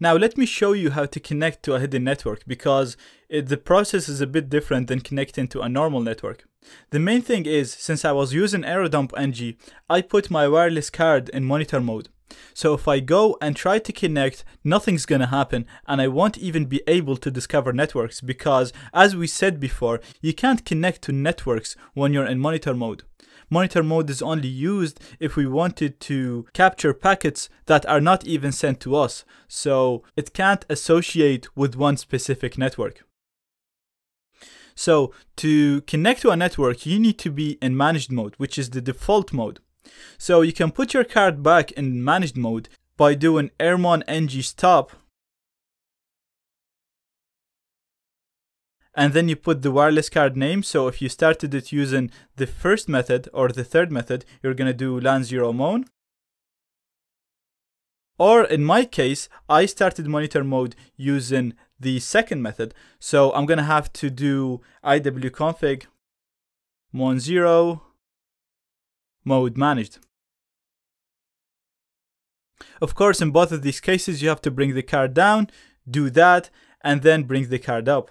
Now let me show you how to connect to a hidden network because it, the process is a bit different than connecting to a normal network. The main thing is, since I was using Airodump NG, I put my wireless card in monitor mode. So if I go and try to connect, nothing's gonna happen and I won't even be able to discover networks because as we said before, you can't connect to networks when you're in monitor mode. Monitor mode is only used if we wanted to capture packets that are not even sent to us, so it can't associate with one specific network. So to connect to a network, you need to be in managed mode, which is the default mode. So you can put your card back in managed mode by doing airmon ng stop and then you put the wireless card name. So if you started it using the first method or the third method, you're gonna do LAN 0 mon. Or in my case, I started monitor mode using the second method. So I'm gonna have to do iwconfig mon0 mode managed. Of course, in both of these cases, you have to bring the card down, do that, and then bring the card up.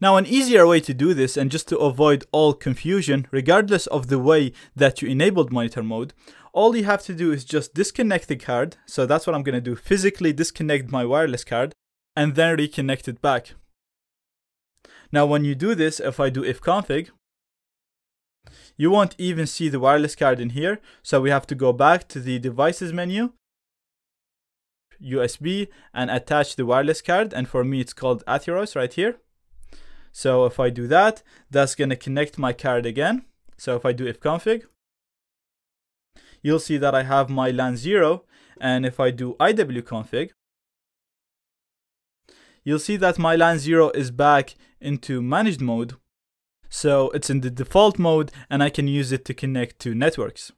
Now an easier way to do this and just to avoid all confusion regardless of the way that you enabled monitor mode, all you have to do is just disconnect the card. So that's what I'm going to do, physically disconnect my wireless card and then reconnect it back. Now when you do this, if I do ifconfig, you won't even see the wireless card in here. So we have to go back to the devices menu, USB and attach the wireless card. And for me, it's called Atheros right here. So if I do that, that's going to connect my card again. So if I do ifconfig, you'll see that I have my LAN 0. And if I do iwconfig, you'll see that my LAN 0 is back into managed mode. So it's in the default mode and I can use it to connect to networks.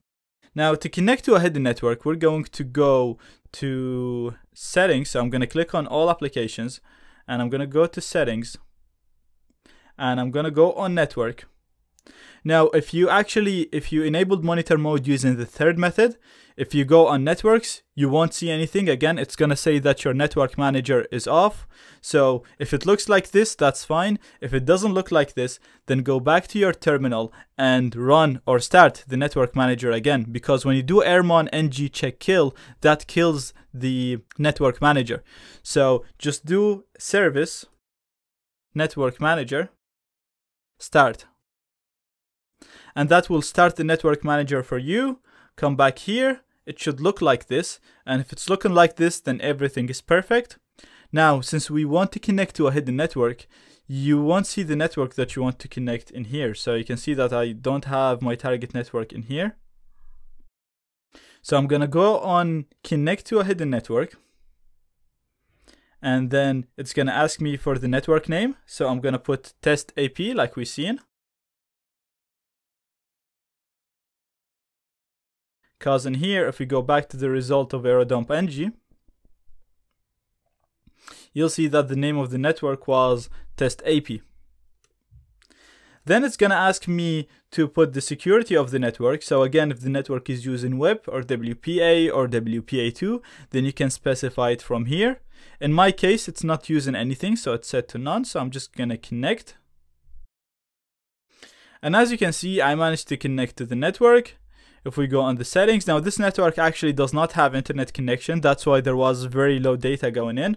Now to connect to a hidden network, we're going to go to settings. So I'm going to click on all applications and I'm going to go to settings and I'm gonna go on network. Now, if you actually, if you enabled monitor mode using the third method, if you go on networks, you won't see anything. Again, it's gonna say that your network manager is off. So if it looks like this, that's fine. If it doesn't look like this, then go back to your terminal and run or start the network manager again. Because when you do airmon ng check kill, that kills the network manager. So just do service network manager start. And that will start the network manager for you. Come back here. It should look like this. And if it's looking like this, then everything is perfect. Now, since we want to connect to a hidden network, you won't see the network that you want to connect in here. So you can see that I don't have my target network in here. So I'm to go on connect to a hidden network and then it's going to ask me for the network name. So I'm going to put test AP like we seen. Because in here, if we go back to the result of Airodump NG, you'll see that the name of the network was test AP. Then it's going to ask me to put the security of the network. So again, if the network is using WEP or WPA or WPA2, then you can specify it from here. In my case, it's not using anything, so it's set to none. So I'm just gonna connect. And as you can see, I managed to connect to the network. If we go on the settings, now this network actually does not have internet connection. That's why there was very low data going in.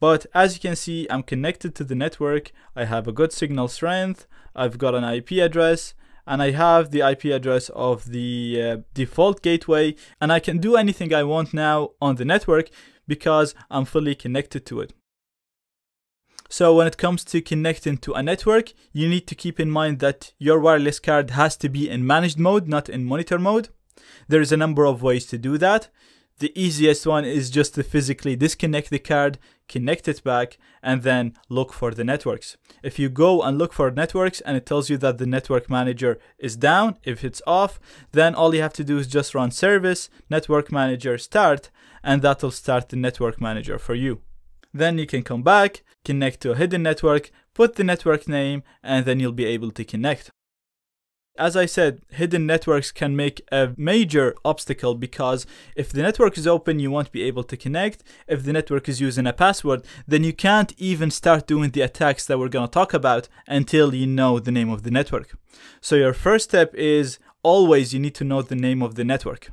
But as you can see, I'm connected to the network. I have a good signal strength. I've got an IP address and I have the IP address of the uh, default gateway and I can do anything I want now on the network because I'm fully connected to it. So when it comes to connecting to a network, you need to keep in mind that your wireless card has to be in managed mode, not in monitor mode. There is a number of ways to do that. The easiest one is just to physically disconnect the card, connect it back, and then look for the networks. If you go and look for networks and it tells you that the network manager is down, if it's off, then all you have to do is just run service, network manager start, and that'll start the network manager for you. Then you can come back, connect to a hidden network, put the network name, and then you'll be able to connect. As I said, hidden networks can make a major obstacle because if the network is open, you won't be able to connect. If the network is using a password, then you can't even start doing the attacks that we're going to talk about until you know the name of the network. So your first step is always you need to know the name of the network.